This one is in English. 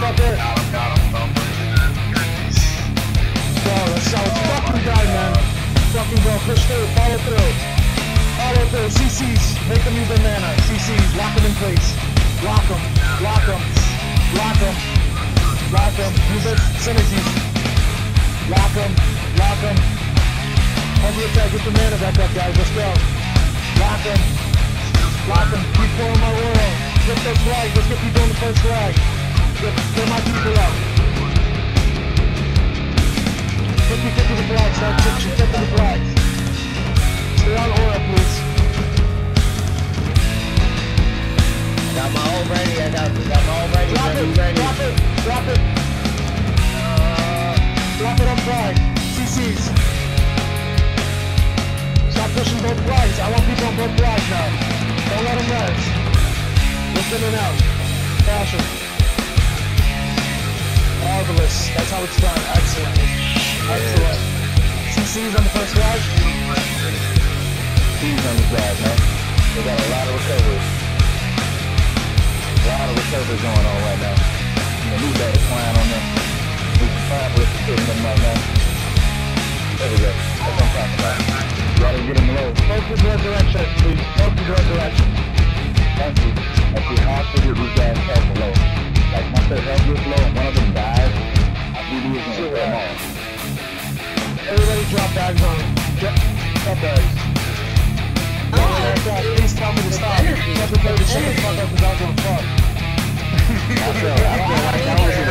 motherfucker. Bro, let's go. Fucking guy, man. Fucking go. Push through. Follow through. Follow through. CC's. Make them use their mana. CC's. Lock them in place. Lock them. Lock them. Lock them. Lock them. Use their synergies. Lock them. Lock them. Heavy attack. Get the mana back up, guys. Let's go. Lock them. Lock them. Keep pulling my roll. Get those flags. Let's get people on the first flag. Get, get. 50 50 the not 50 50 the please. Got my ready. I got, my ready. Drop it, drop it, drop it. Uh, drop it on. CCs. Pushing both. I want people on both now. Don't let them res. Lift in and out. Fashion. Marvelous. That's how it's done. Excellent. Excellent. CCs on the first flag. He's on the drive, man. They got a lot of recovery. A lot of recovery going on right now. Drop bags on. Drop, drop bags. Please tell me to stop. Tell to shut the fuck up because gonna fuck. I feel, I feel like I was a